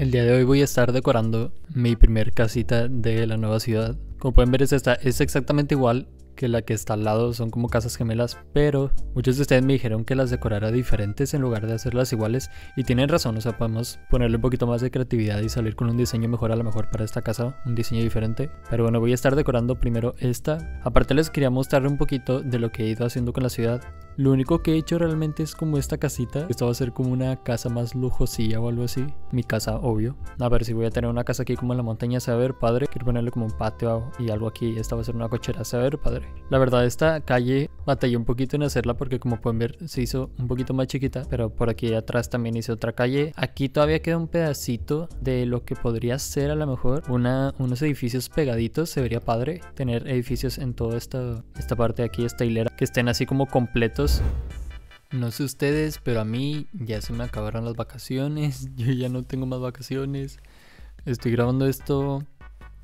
El día de hoy voy a estar decorando mi primer casita de la nueva ciudad. Como pueden ver es esta, es exactamente igual que la que está al lado, son como casas gemelas, pero muchos de ustedes me dijeron que las decorara diferentes en lugar de hacerlas iguales y tienen razón, o sea, podemos ponerle un poquito más de creatividad y salir con un diseño mejor a lo mejor para esta casa, un diseño diferente. Pero bueno, voy a estar decorando primero esta. Aparte les quería mostrar un poquito de lo que he ido haciendo con la ciudad. Lo único que he hecho realmente es como esta casita. Esto va a ser como una casa más lujosilla o algo así. Mi casa, obvio. A ver si voy a tener una casa aquí como en la montaña, se a ver padre. Quiero ponerle como un patio y algo aquí. Esta va a ser una cochera, se va a ver padre. La verdad, esta calle batallé un poquito en hacerla porque como pueden ver se hizo un poquito más chiquita. Pero por aquí atrás también hice otra calle. Aquí todavía queda un pedacito de lo que podría ser a lo mejor una, unos edificios pegaditos. Se vería padre tener edificios en toda esta, esta parte de aquí, esta hilera, que estén así como completos no sé ustedes, pero a mí ya se me acabaron las vacaciones. Yo ya no tengo más vacaciones. Estoy grabando esto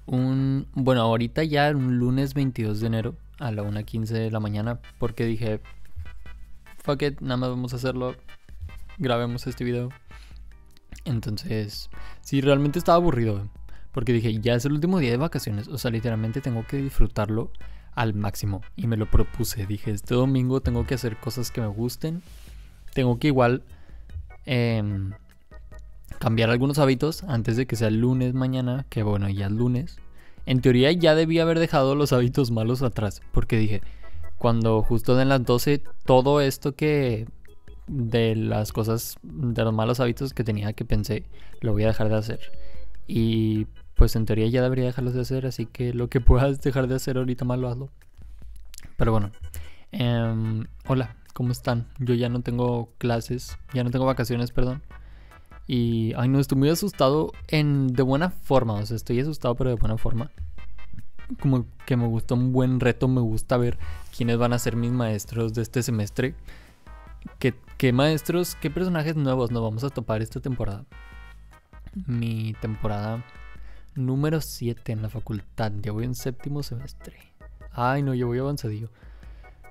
un... Bueno, ahorita ya un lunes 22 de enero a la 1.15 de la mañana porque dije... Fuck it, nada más vamos a hacerlo. Grabemos este video. Entonces, sí, realmente estaba aburrido. Porque dije, ya es el último día de vacaciones. O sea, literalmente tengo que disfrutarlo al máximo y me lo propuse. Dije, este domingo tengo que hacer cosas que me gusten. Tengo que igual em, cambiar algunos hábitos antes de que sea el lunes mañana, que bueno, ya es lunes. En teoría ya debía haber dejado los hábitos malos atrás, porque dije, cuando justo en las 12, todo esto que de las cosas, de los malos hábitos que tenía que pensé, lo voy a dejar de hacer. Y pues en teoría ya debería dejarlos de hacer, así que lo que puedas dejar de hacer ahorita más lo hazlo. Pero bueno, em, hola, ¿cómo están? Yo ya no tengo clases, ya no tengo vacaciones, perdón. Y, ay no, estoy muy asustado en, de buena forma, o sea, estoy asustado pero de buena forma. Como que me gusta un buen reto, me gusta ver quiénes van a ser mis maestros de este semestre. ¿Qué, qué maestros, qué personajes nuevos nos vamos a topar esta temporada? Mi temporada número 7 en la facultad. Ya voy en séptimo semestre. Ay, no, yo voy avanzadillo.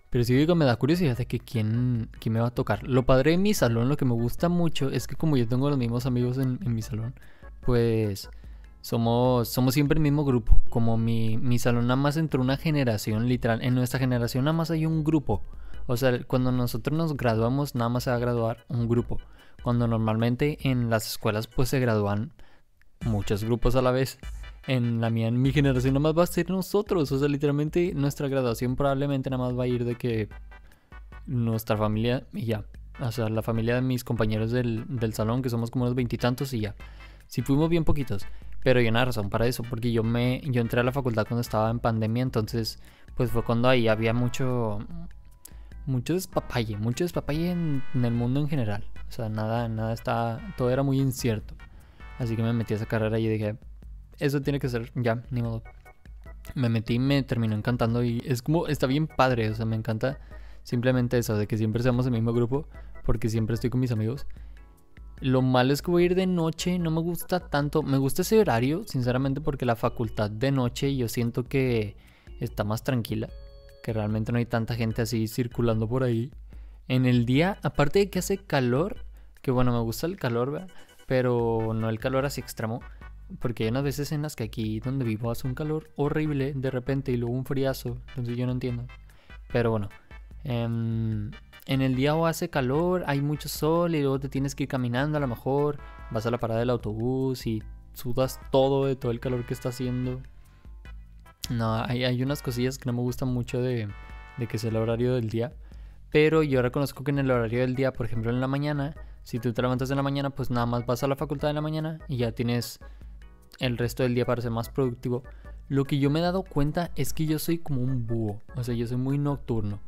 Pero si digo, me da curiosidad de que quién, quién, me va a tocar. Lo padre de mi salón, lo que me gusta mucho, es que como yo tengo los mismos amigos en, mi salón, pues somos, somos siempre el mismo grupo. Como mi, mi salón nada más entró una generación, literal. En nuestra generación nada más hay un grupo. O sea, cuando nosotros nos graduamos, nada más se va a graduar un grupo. Cuando normalmente en las escuelas pues se gradúan muchos grupos a la vez. En la mía, mi generación, nada más va a ser nosotros. O sea, literalmente nuestra graduación probablemente nada más va a ir de que nuestra familia y ya. O sea, la familia de mis compañeros del, salón, que somos como unos veintitantos y ya. Sí fuimos bien poquitos, pero hay una razón para eso, porque yo me yo entré a la facultad cuando estaba en pandemia, entonces pues fue cuando ahí había mucho mucho despapalle, mucho despapalle en, en el mundo en general. O sea, nada nada está todo era muy incierto. Así que me metí a esa carrera y dije, eso tiene que ser ya, ni modo. Me metí y me terminó encantando y es como, está bien padre, o sea, me encanta simplemente eso, de que siempre seamos el mismo grupo, porque siempre estoy con mis amigos. Lo malo es que voy a ir de noche, no me gusta tanto, me gusta ese horario, sinceramente, porque la facultad de noche yo siento que está más tranquila, que realmente no hay tanta gente así circulando por ahí. En el día, aparte de que hace calor, que bueno, me gusta el calor, ¿verdad? Pero no el calor así extremo. Porque hay unas veces en las que aquí donde vivo hace un calor horrible de repente y luego un friazo. Entonces yo no entiendo. Pero bueno. Em, en el día o hace calor, hay mucho sol y luego te tienes que ir caminando a lo mejor. Vas a la parada del autobús y sudas todo de todo el calor que está haciendo. No, hay, hay unas cosillas que no me gustan mucho de, de que sea el horario del día. Pero yo reconozco que en el horario del día, por ejemplo en la mañana, si tú te levantas en la mañana, pues nada más vas a la facultad en la mañana y ya tienes el resto del día para ser más productivo. Lo que yo me he dado cuenta es que yo soy como un búho, o sea, yo soy muy nocturno.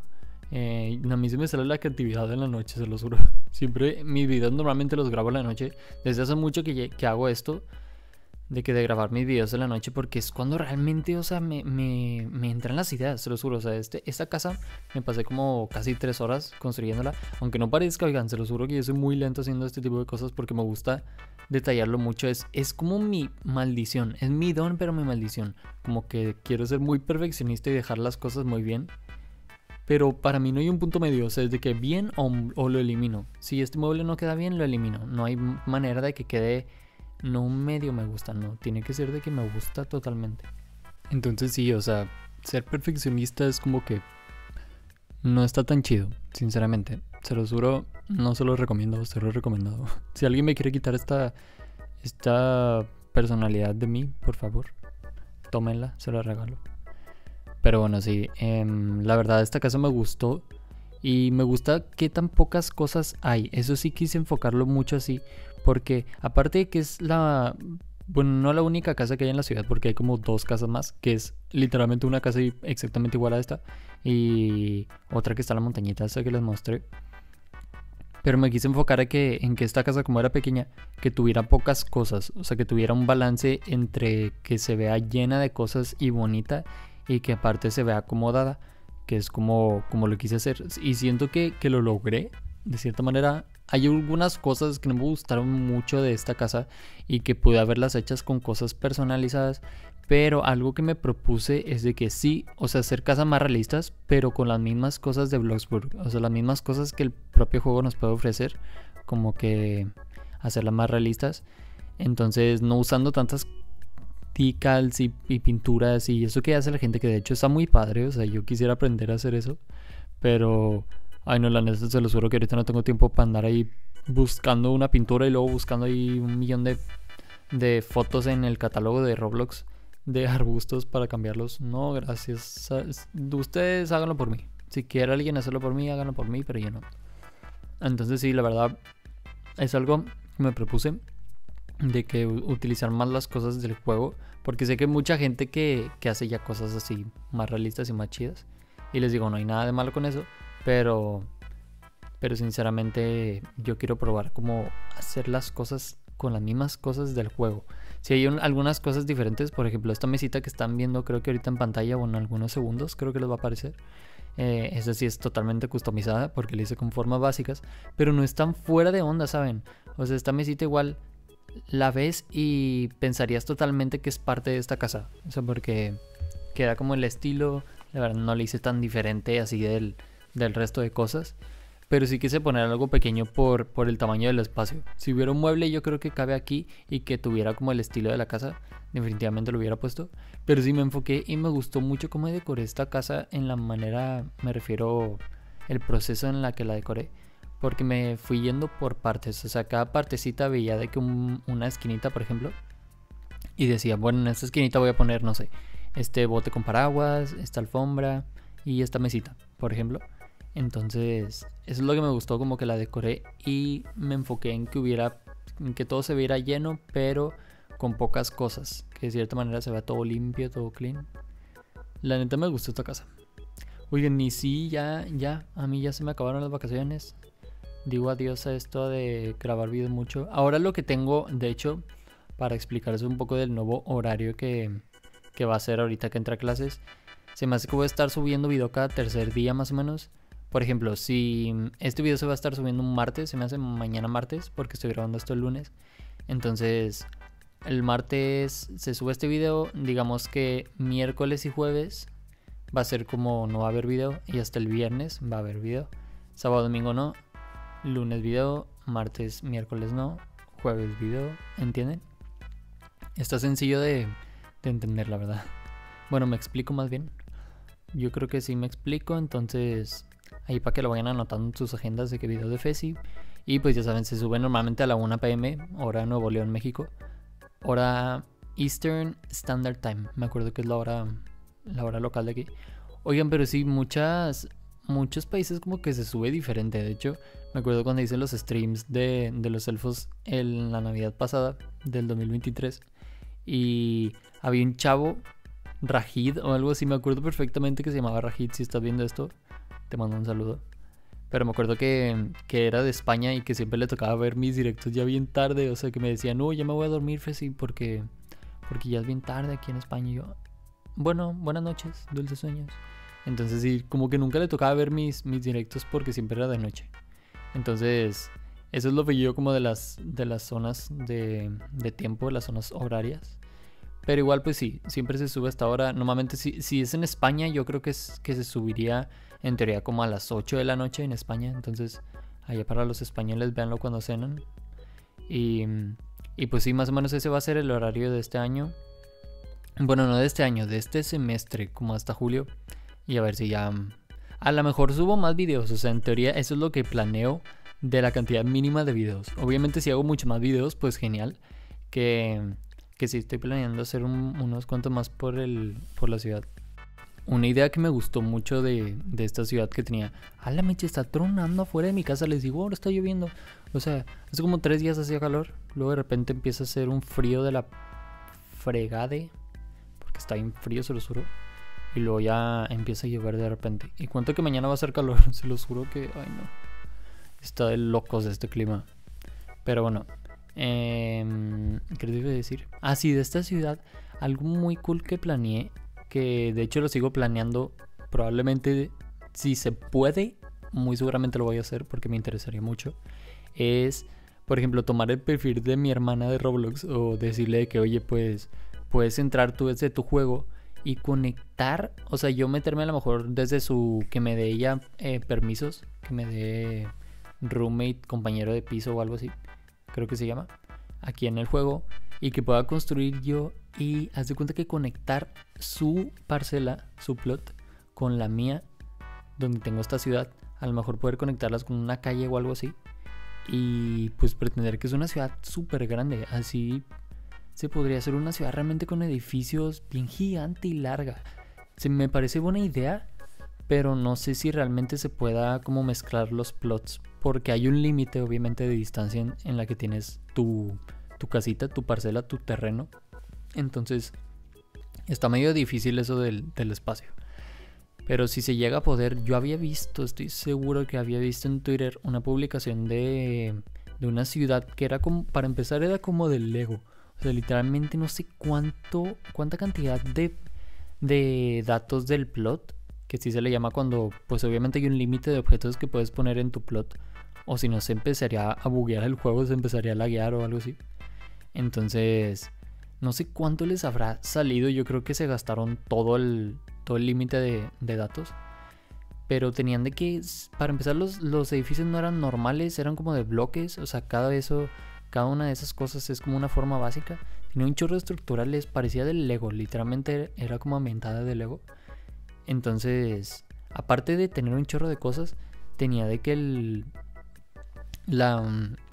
Eh, a mí se me sale la creatividad en la noche, se lo juro. Siempre mis videos normalmente los grabo en la noche. Desde hace mucho que hago esto de que de grabar mis videos en la noche porque es cuando realmente, o sea, me, me, me entran las ideas, se los juro. O sea, este, esta casa me pasé como casi tres horas construyéndola. Aunque no parezca, oigan, se los juro que yo soy muy lento haciendo este tipo de cosas porque me gusta detallarlo mucho. Es, es como mi maldición, es mi don, pero mi maldición. Como que quiero ser muy perfeccionista y dejar las cosas muy bien. Pero para mí no hay un punto medio, o sea, es de que bien o, o lo elimino. Si este mueble no queda bien, lo elimino. No hay manera de que quede No medio me gusta, no. Tiene que ser de que me gusta totalmente. Entonces sí, o sea, ser perfeccionista es como que no está tan chido, sinceramente. Se lo juro, no se lo recomiendo, se lo he recomendado. Si alguien me quiere quitar esta, esta personalidad de mí, por favor, tómenla, se la regalo. Pero bueno, sí, em, la verdad esta casa me gustó y me gusta que tan pocas cosas hay. Eso sí quise enfocarlo mucho así, porque aparte de que es la bueno, no la única casa que hay en la ciudad, porque hay como dos casas más, que es literalmente una casa exactamente igual a esta, y otra que está en la montañita esa que les mostré. Pero me quise enfocar a que, en que esta casa, como era pequeña, que tuviera pocas cosas, o sea, que tuviera un balance entre que se vea llena de cosas y bonita, y que aparte se vea acomodada, que es como, como lo quise hacer. Y siento que, que lo logré, de cierta manera, hay algunas cosas que no me gustaron mucho de esta casa y que pude haberlas hechas con cosas personalizadas. Pero algo que me propuse es de que sí, o sea, hacer casas más realistas, pero con las mismas cosas de Bloxburg. O sea, las mismas cosas que el propio juego nos puede ofrecer. Como que hacerlas más realistas. Entonces, no usando tantas decals y, y, pinturas y eso que hace la gente, que de hecho está muy padre. O sea, yo quisiera aprender a hacer eso. Pero Ay, no, la neta se lo juro que ahorita no tengo tiempo para andar ahí buscando una pintura y luego buscando ahí un millón de, de fotos en el catálogo de Roblox de arbustos para cambiarlos. No, gracias. Ustedes háganlo por mí. Si quiere alguien hacerlo por mí, háganlo por mí, pero yo no. Entonces sí, la verdad es algo que me propuse de que utilizar más las cosas del juego. Porque sé que mucha gente que, que hace ya cosas así más realistas y más chidas. Y les digo, no hay nada de malo con eso. Pero, pero sinceramente yo quiero probar cómo hacer las cosas con las mismas cosas del juego. Si hay algunas cosas diferentes, por ejemplo, esta mesita que están viendo creo que ahorita en pantalla o en algunos segundos, creo que les va a aparecer. Eh, esa sí es totalmente customizada porque le hice con formas básicas, pero no están fuera de onda, ¿saben? O sea, esta mesita igual la ves y pensarías totalmente que es parte de esta casa. O sea, porque queda como el estilo, la verdad no le hice tan diferente así del del resto de cosas. Pero sí quise poner algo pequeño por, por el tamaño del espacio. Si hubiera un mueble yo creo que cabe aquí y que tuviera como el estilo de la casa, definitivamente lo hubiera puesto. Pero sí me enfoqué y me gustó mucho cómo decoré esta casa en la manera, me refiero el proceso en la que la decoré. Porque me fui yendo por partes. O sea, cada partecita veía de que una esquinita, por ejemplo. Y decía, bueno, en esta esquinita voy a poner, no sé, este bote con paraguas, esta alfombra y esta mesita, por ejemplo. Entonces, eso es lo que me gustó, como que la decoré y me enfoqué en que hubiera, que todo se viera lleno, pero con pocas cosas, que de cierta manera se vea todo limpio, todo clean. La neta me gustó esta casa. Oigan, y sí, ya, ya, a mí ya se me acabaron las vacaciones. Digo adiós a esto de grabar videos mucho. Ahora lo que tengo, de hecho, para explicarles un poco del nuevo horario que, que va a ser ahorita que entra a clases, se me hace que voy a estar subiendo video cada tercer día más o menos. Por ejemplo, si este video se va a estar subiendo un martes, se me hace mañana martes, porque estoy grabando esto el lunes. Entonces, el martes se sube este video. Digamos que miércoles y jueves va a ser como no va a haber video. Y hasta el viernes va a haber video. Sábado, domingo no. Lunes video. Martes, miércoles no. Jueves video. ¿Entienden? Está sencillo de, de entender, la verdad. Bueno, me explico más bien. Yo creo que sí me explico. Entonces, Ahí para que lo vayan anotando en sus agendas de que video de FESI. Y pues ya saben, se sube normalmente a la 1 pm, hora Nuevo León, México. Hora Eastern Standard Time. Me acuerdo que es la hora, la hora local de aquí. Oigan, pero sí, muchas, muchos países como que se sube diferente. De hecho, me acuerdo cuando hice los streams de, de los elfos en la Navidad pasada, del 2023. Y había un chavo, Rajid o algo así, me acuerdo perfectamente que se llamaba Rajid, si estás viendo esto te mando un saludo. Pero me acuerdo que, que, era de España y que siempre le tocaba ver mis directos ya bien tarde. O sea, que me decía, no, ya me voy a dormir, Fesi, porque, porque ya es bien tarde aquí en España. Y yo, bueno, buenas noches, dulces sueños. Entonces, sí, como que nunca le tocaba ver mis, mis directos porque siempre era de noche. Entonces, eso es lo que yo como de las, de las zonas de, de tiempo, las zonas horarias. Pero igual, pues sí, siempre se sube hasta ahora. Normalmente, si, si es en España, yo creo que, es, que se subiría en teoría como a las 8 de la noche en España. Entonces, allá para los españoles, véanlo cuando cenan. Y, Y pues sí, más o menos ese va a ser el horario de este año. Bueno, no de este año, de este semestre, como hasta julio. Y a ver si ya... A lo mejor subo más videos, o sea, en teoría eso es lo que planeo de la cantidad mínima de videos. Obviamente si hago mucho más videos, pues genial. Que, que sí estoy planeando hacer unos cuantos más por, el, por la ciudad. Una idea que me gustó mucho de, de esta ciudad que tenía. A la mecha está tronando afuera de mi casa. Les digo, ahora está lloviendo. O sea, hace como tres días hacía calor. Luego de repente empieza a hacer un frío de la fregade. Porque está bien frío, se lo juro. Y luego ya empieza a llover de repente. Y cuento que mañana va a ser calor. Se los juro que. Ay, no. Está de locos este clima. Pero bueno. Eh, ¿Qué les iba a decir? Ah, sí, de esta ciudad. Algo muy cool que planeé que de hecho lo sigo planeando. Probablemente, si se puede, muy seguramente lo voy a hacer porque me interesaría mucho. Es, por ejemplo, tomar el perfil de mi hermana de Roblox o decirle que, oye, pues puedes entrar tú desde tu juego y conectar, o sea, yo meterme a lo mejor desde su, que me dé ella eh, permisos, que me dé roommate, compañero de piso o algo así, creo que se llama, aquí en el juego, y que pueda construir yo y haz de cuenta que conectar su parcela, su plot, con la mía, donde tengo esta ciudad, a lo mejor poder conectarlas con una calle o algo así. Y pues pretender que es una ciudad súper grande. Así se podría hacer una ciudad realmente con edificios bien gigante y larga. Se me parece buena idea, pero no sé si realmente se pueda como mezclar los plots. Porque hay un límite obviamente de distancia en, en la que tienes tu, tu casita, tu parcela, tu terreno entonces, está medio difícil eso del, espacio. Pero si se llega a poder, yo había visto, estoy seguro que había visto en Twitter una publicación de, de una ciudad que era como, para empezar, era como del Lego. O sea, literalmente no sé cuánto, cuánta cantidad de, de datos del plot, que sí se le llama cuando, pues obviamente hay un límite de objetos que puedes poner en tu plot. O si no, se empezaría a buguear el juego, se empezaría a laguear o algo así. Entonces, no sé cuánto les habrá salido. Yo creo que se gastaron todo el todo el límite de, datos. Pero tenían de que, para empezar, los, los edificios no eran normales, eran como de bloques. O sea, cada eso, cada una de esas cosas es como una forma básica. Tenía un chorro estructurales, parecía del Lego, literalmente era como ambientada de Lego. Entonces, aparte de tener un chorro de cosas, tenía de que el. La.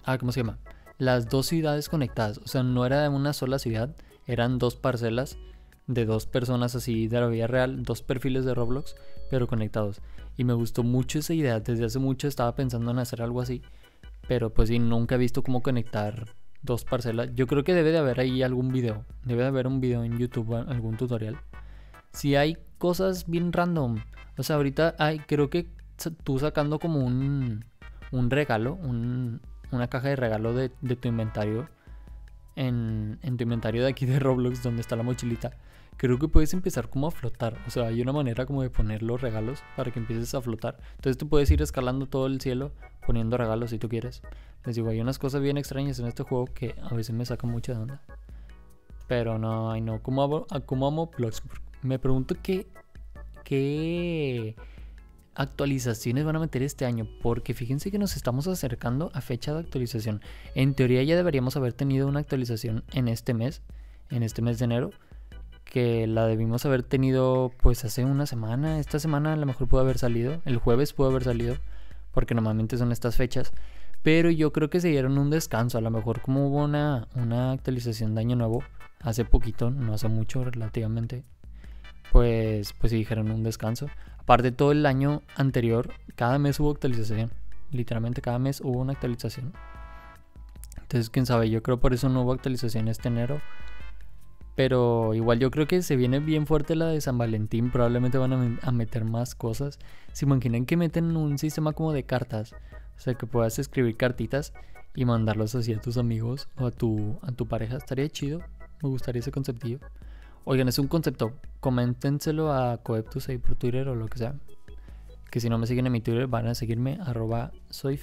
Ah, ¿cómo se llama? Las dos ciudades conectadas. O sea, no era una sola ciudad, eran dos parcelas de dos personas así de la vida real, dos perfiles de Roblox, pero conectados. Y me gustó mucho esa idea. Desde hace mucho estaba pensando en hacer algo así. Pero pues sí, nunca he visto cómo conectar dos parcelas. Yo creo que debe de haber ahí algún video. Debe de haber un video en YouTube, algún tutorial. Si hay cosas bien random. O sea, ahorita hay, creo que tú sacando como un, un regalo, un, una caja de regalo de, tu inventario en, tu inventario de aquí de Roblox donde está la mochilita, creo que puedes empezar como a flotar. O sea, hay una manera como de poner los regalos para que empieces a flotar. Entonces tú puedes ir escalando todo el cielo poniendo regalos si tú quieres. Les digo, hay unas cosas bien extrañas en este juego que a veces me sacan mucha onda. Pero no, ay no, ¿cómo amo, cómo amo Me pregunto qué, qué actualizaciones van a meter este año? Porque fíjense que nos estamos acercando a fecha de actualización. En teoría ya deberíamos haber tenido una actualización en este mes, en este mes de enero, que la debimos haber tenido pues hace una semana. Esta semana a lo mejor pudo haber salido, el jueves pudo haber salido, porque normalmente son estas fechas. Pero yo creo que se dieron un descanso, a lo mejor como hubo una, una actualización de año nuevo hace poquito, no hace mucho relativamente, pues, pues se dijeron un descanso. Aparte, todo el año anterior, cada mes hubo actualización. Literalmente cada mes hubo una actualización. Entonces, quién sabe, yo creo por eso no hubo actualización este enero. Pero igual yo creo que se viene bien fuerte la de San Valentín. Probablemente van a, meter más cosas. Se imaginan que meten un sistema como de cartas. O sea, que puedas escribir cartitas y mandarlos así a tus amigos o a tu, a tu pareja. Estaría chido. Me gustaría ese conceptillo. Oigan, es un concepto. Coméntenselo a Coeptus ahí por Twitter o lo que sea. Que si no me siguen en mi Twitter van a seguirme arroba soy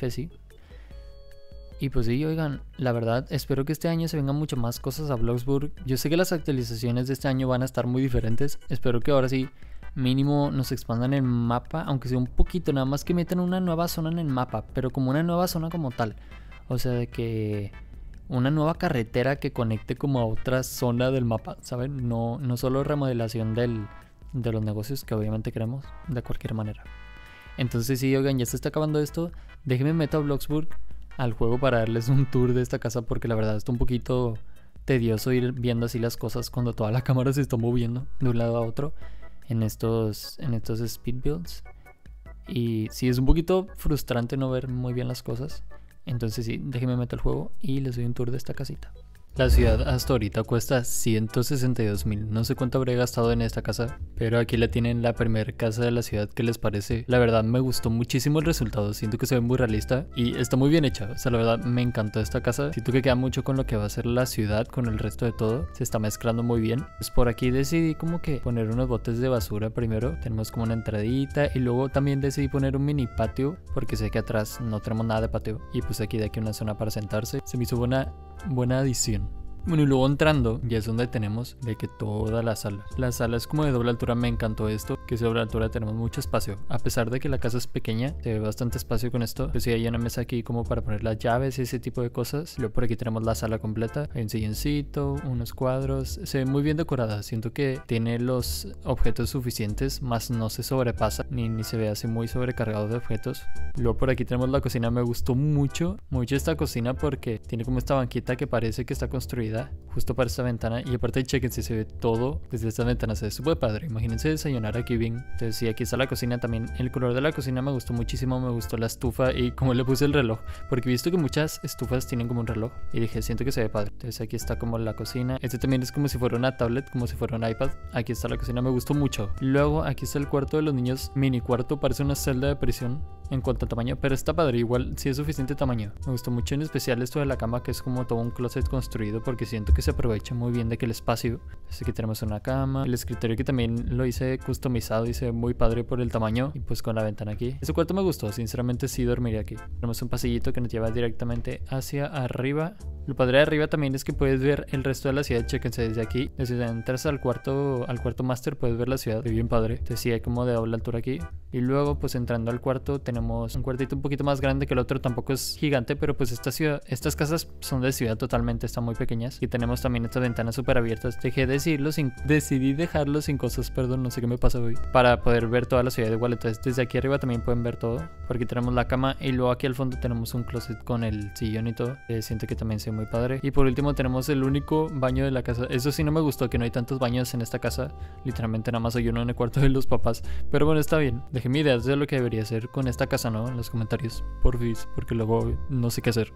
Y pues sí, oigan, la verdad, espero que este año se vengan mucho más cosas a Bloxburg. Yo sé que las actualizaciones de este año van a estar muy diferentes. Espero que ahora sí, mínimo, nos expandan el mapa, aunque sea un poquito, nada más que metan una nueva zona en el mapa, pero como una nueva zona como tal. O sea, de que una nueva carretera que conecte como a otra zona del mapa, ¿saben? No, no solo remodelación del, de los negocios que obviamente queremos de cualquier manera. Entonces sí, oigan, ya se está acabando esto. Déjenme meto a Bloxburg al juego para darles un tour de esta casa porque la verdad está un poquito tedioso ir viendo así las cosas cuando toda la cámara se está moviendo de un lado a otro en estos, en estos speed builds. Y sí, es un poquito frustrante no ver muy bien las cosas. Entonces sí, déjenme meter el juego y les doy un tour de esta casita. La ciudad hasta ahorita cuesta 162 mil. No sé cuánto habré gastado en esta casa, pero aquí la tienen la primera casa de la ciudad que les parece. La verdad me gustó muchísimo el resultado. Siento que se ve muy realista y está muy bien hecha. O sea, la verdad me encantó esta casa. Siento que queda mucho con lo que va a ser la ciudad con el resto de todo. Se está mezclando muy bien. Pues por aquí decidí como que poner unos botes de basura primero. Tenemos como una entradita y luego también decidí poner un mini patio porque sé que atrás no tenemos nada de patio. Y pues aquí de aquí una zona para sentarse. Se me hizo buena, buena adición. Bueno, y luego entrando, ya es donde tenemos de que toda la sala. La sala es como de doble altura, me encantó esto, que es de doble altura tenemos mucho espacio. A pesar de que la casa es pequeña, se ve bastante espacio con esto. Pues sí, hay una mesa aquí como para poner las llaves y ese tipo de cosas. Luego por aquí tenemos la sala completa. Hay un silloncito, unos cuadros. Se ve muy bien decorada. Siento que tiene los objetos suficientes, más no se sobrepasa, ni, ni se ve así muy sobrecargado de objetos. Luego por aquí tenemos la cocina. Me gustó mucho, mucho esta cocina porque tiene como esta banquita que parece que está construida justo para esta ventana. Y aparte, chequense, se ve todo desde esta ventana. Se ve súper padre. Imagínense desayunar aquí bien. Entonces, sí, aquí está la cocina también. El color de la cocina me gustó muchísimo. Me gustó la estufa y como le puse el reloj. Porque he visto que muchas estufas tienen como un reloj. Y dije, siento que se ve padre. Entonces, aquí está como la cocina. Este también es como si fuera una tablet, como si fuera un iPad. Aquí está la cocina, me gustó mucho. Luego, aquí está el cuarto de los niños. Mini cuarto, parece una celda de prisión en cuanto a tamaño, pero está padre, igual si es suficiente tamaño. Me gustó mucho en especial esto de la cama, que es como todo un closet construido, porque siento que se aprovecha muy bien de que el espacio. Así que tenemos una cama, el escritorio que también lo hice customizado y se muy padre por el tamaño, y pues con la ventana aquí. Ese cuarto me gustó, sinceramente sí dormiría aquí. Tenemos un pasillito que nos lleva directamente hacia arriba. Lo padre de arriba también es que puedes ver el resto de la ciudad, chequense desde aquí. Desde entras al cuarto, al cuarto master puedes ver la ciudad, bien padre. Entonces sí hay como de doble altura aquí. Y luego pues entrando al cuarto tenemos un cuartito un poquito más grande que el otro, tampoco es gigante, pero pues esta ciudad, estas casas son de ciudad totalmente, están muy pequeñas. Y tenemos también estas ventanas súper abiertas. Dejé de decirlo, sin, decidí dejarlo sin cosas, perdón, no sé qué me pasó hoy, para poder ver toda la ciudad igual. Entonces desde aquí arriba también pueden ver todo, porque tenemos la cama y luego aquí al fondo tenemos un closet con el sillón y todo. Eh, siento que también se muy padre. Y por último tenemos el único baño de la casa. Eso sí no me gustó, que no hay tantos baños en esta casa. Literalmente nada más hay uno en el cuarto de los papás. Pero bueno, está bien. Dejé mi idea de lo que debería hacer con esta casa, ¿no? En los comentarios, porfis, porque luego no sé qué hacer.